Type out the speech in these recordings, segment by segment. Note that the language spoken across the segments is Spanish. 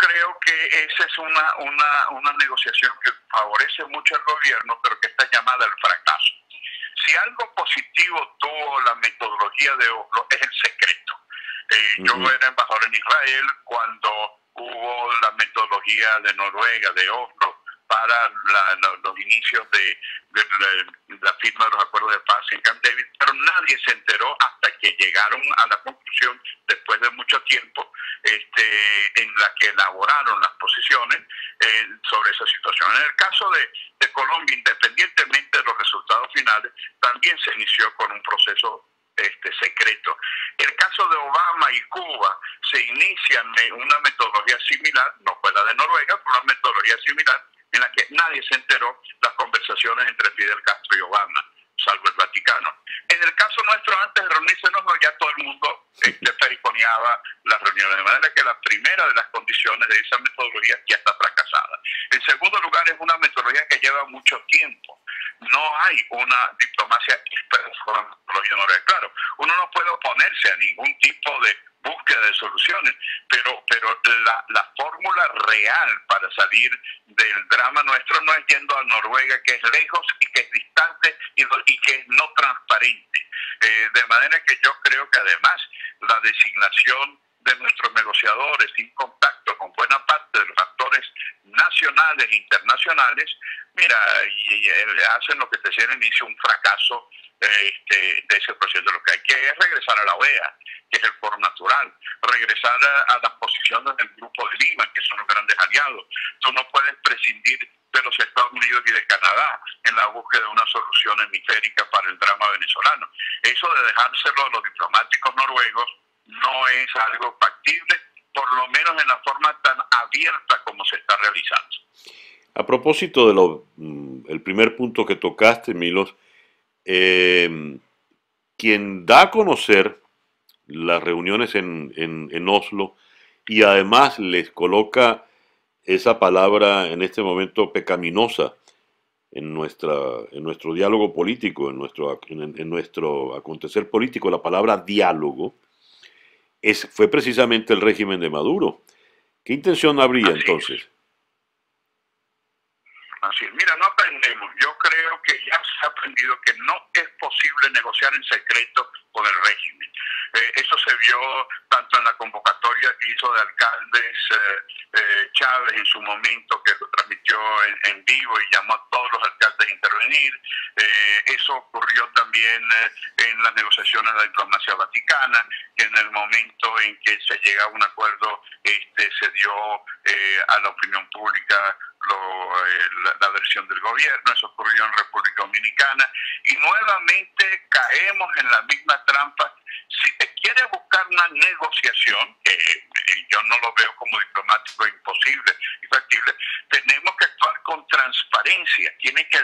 creo que esa es una, una, una negociación que favorece mucho al gobierno, pero que está llamada al fracaso. Si algo positivo tuvo la metodología de Oslo es el secreto. Eh, yo era embajador en Israel cuando hubo la metodología de Noruega, de Oslo, para los inicios de, la, firma de los acuerdos de paz en Camp David, pero nadie se enteró hasta que llegaron a la conclusión, después de mucho tiempo, este, en la que elaboraron las posiciones eh, sobre esa situación. En el caso de, de Colombia, independientemente de los resultados finales, también se inició con un proceso este, secreto. El caso de Obama y Cuba se inicia una metodología similar, no fue la de Noruega, pero una metodología similar en la que nadie se enteró las conversaciones entre Fidel Castro y Obama, salvo el Vaticano. En el caso nuestro, antes de reunirse, ya todo el mundo este, perifoneaba las reuniones, de manera que la primera de las condiciones de esa metodología ya está fracasada. En segundo lugar, es una metodología que lleva mucho tiempo. No hay una diplomacia experta Claro, uno no puede oponerse a ningún tipo de búsqueda de soluciones, pero, pero la, la fórmula real para salir del drama nuestro no es yendo a Noruega, que es lejos y que es distante y, y que es no transparente. Eh, de manera que yo creo que además la designación de nuestros negociadores sin contacto con buena parte de los actores nacionales e internacionales, mira, y, hacen lo que te decía al inicio, un fracaso este, de ese proceso. Lo que hay que es regresar a la OEA, que es el foro natural, regresar a, las posiciones del Grupo de Lima, que son los grandes aliados. Tú no puedes prescindir de los Estados Unidos y de Canadá en la búsqueda de una solución hemisférica para el drama venezolano. Eso de dejárselo a los diplomáticos noruegos no es algo factible, por lo menos en la forma tan abierta como se está realizando. A propósito de lo, mm, primer punto que tocaste, Milos, eh, quien da a conocer las reuniones en, en, Oslo y además les coloca esa palabra en este momento pecaminosa en, nuestra, en nuestro diálogo político, en nuestro, en, nuestro acontecer político, la palabra diálogo, es, fue precisamente el régimen de Maduro. ¿Qué intención habría entonces? Mira, no aprendemos. Yo creo que ya se ha aprendido que no es posible negociar en secreto con el régimen. Eh, eso se vio tanto en la convocatoria que hizo de alcaldes eh, eh, Chávez en su momento, que lo transmitió en, vivo y llamó a todos los alcaldes a intervenir. eso ocurrió también en las negociaciones de la diplomacia vaticana, que en el momento en que se llega a un acuerdo este, se dio a la opinión pública la, versión del gobierno, eso ocurrió en República Dominicana, y nuevamente caemos en la misma trampa. Si te quiere buscar una negociación, eh, yo no lo veo como diplomático imposible y factible, tenemos que actuar con transparencia. Tiene que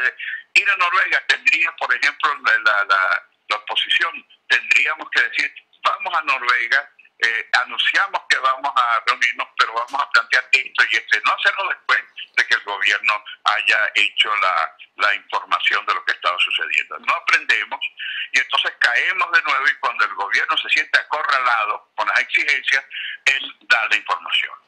ir a Noruega, tendría, por ejemplo, la, la, la oposición, tendríamos que decir, vamos a Noruega, eh, anunciamos que vamos a reunirnos, pero vamos a plantear esto y este, no hacerlo después de que el gobierno haya hecho la, la información de lo que estaba sucediendo. No aprendemos y entonces caemos de nuevo y cuando el gobierno se siente acorralado con las exigencias, él da la información.